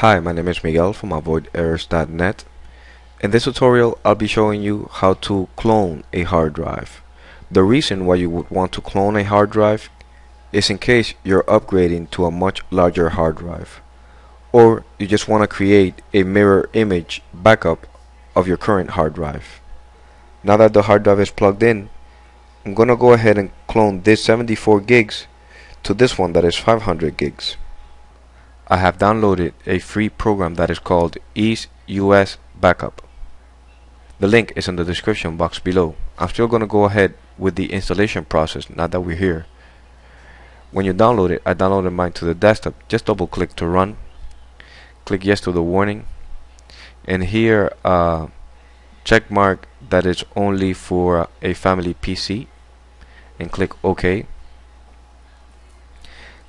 Hi, my name is Miguel from avoiderrors.net. In this tutorial, I'll be showing you how to clone a hard drive. The reason why you would want to clone a hard drive is in case you're upgrading to a much larger hard drive or you just want to create a mirror image backup of your current hard drive. Now that the hard drive is plugged in, I'm going to go ahead and clone this 74 gigs to this one that is 500 gigs. I have downloaded a free program that is called Ease US Backup. The link is in the description box below. I'm still going to go ahead with the installation process now that we're here. When you download it, I downloaded mine to the desktop. Just double click to run. Click yes to the warning. And here, uh, check mark that it's only for a family PC. And click OK.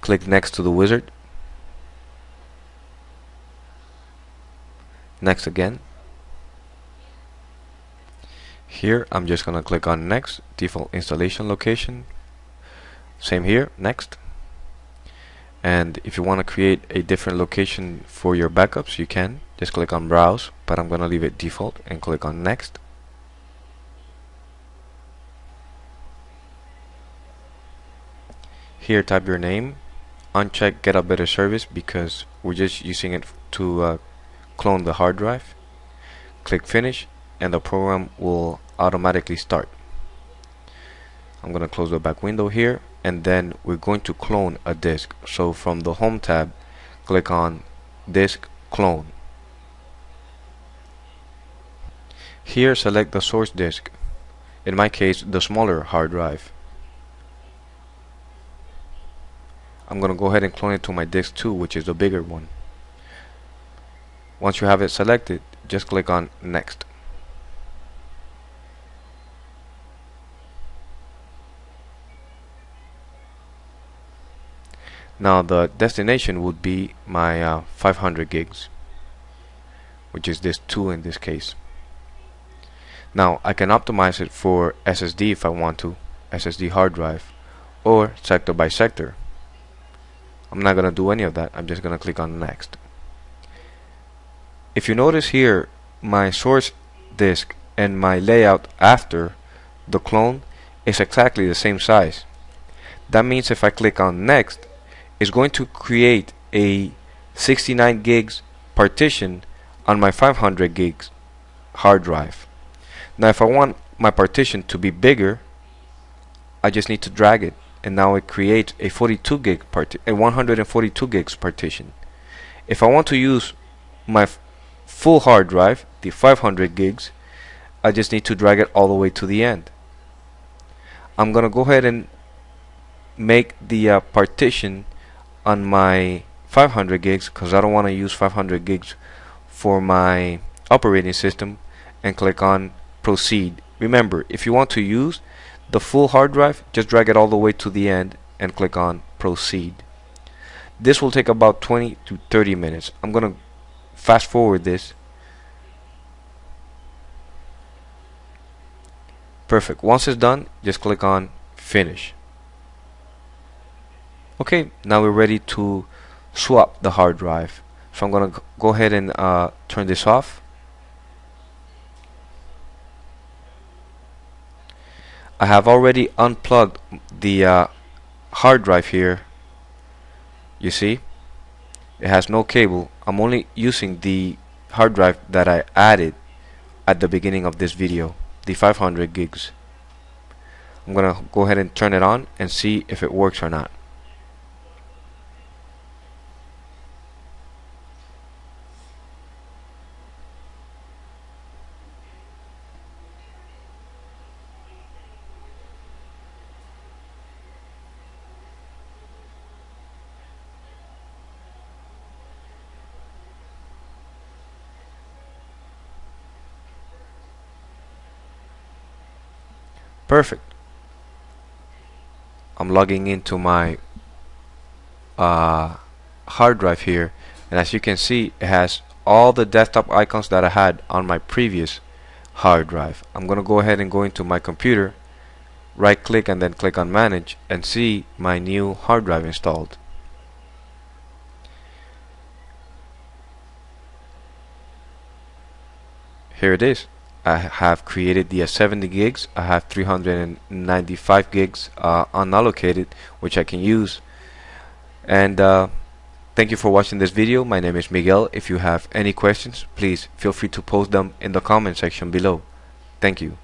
Click next to the wizard next again. Here I'm just gonna click on next default installation location. Same here next. And if you want to create a different location for your backups you can. Just click on browse but I'm gonna leave it default and click on next. Here type your name. Uncheck get a better service because we're just using it to uh, clone the hard drive click finish and the program will automatically start. I'm gonna close the back window here and then we're going to clone a disk. So from the home tab click on disk clone. Here select the source disk. In my case the smaller hard drive. I'm gonna go ahead and clone it to my disk 2 which is the bigger one once you have it selected, just click on Next. Now the destination would be my uh, 500 gigs, which is this 2 in this case. Now I can optimize it for SSD if I want to, SSD hard drive, or sector by sector. I'm not going to do any of that, I'm just going to click on Next. If you notice here, my source disk and my layout after the clone is exactly the same size. That means if I click on next, it's going to create a 69 gigs partition on my 500 gigs hard drive. Now if I want my partition to be bigger, I just need to drag it and now it creates a 42 gig part a 142 gigs partition. If I want to use my full hard drive, the 500 gigs, I just need to drag it all the way to the end. I'm gonna go ahead and make the uh, partition on my 500 gigs because I don't want to use 500 gigs for my operating system and click on proceed. Remember, if you want to use the full hard drive, just drag it all the way to the end and click on proceed. This will take about 20 to 30 minutes. I'm gonna fast forward this. Perfect. Once it's done just click on finish. Okay now we're ready to swap the hard drive. So I'm gonna go ahead and uh, turn this off. I have already unplugged the uh, hard drive here. You see it has no cable. I'm only using the hard drive that I added at the beginning of this video the 500 gigs. I'm gonna go ahead and turn it on and see if it works or not Perfect. I'm logging into my uh, hard drive here and as you can see it has all the desktop icons that I had on my previous hard drive. I'm gonna go ahead and go into my computer right click and then click on manage and see my new hard drive installed. Here it is. I have created the uh, 70 gigs. I have 395 gigs uh, unallocated which I can use. And uh, thank you for watching this video. My name is Miguel. If you have any questions please feel free to post them in the comment section below. Thank you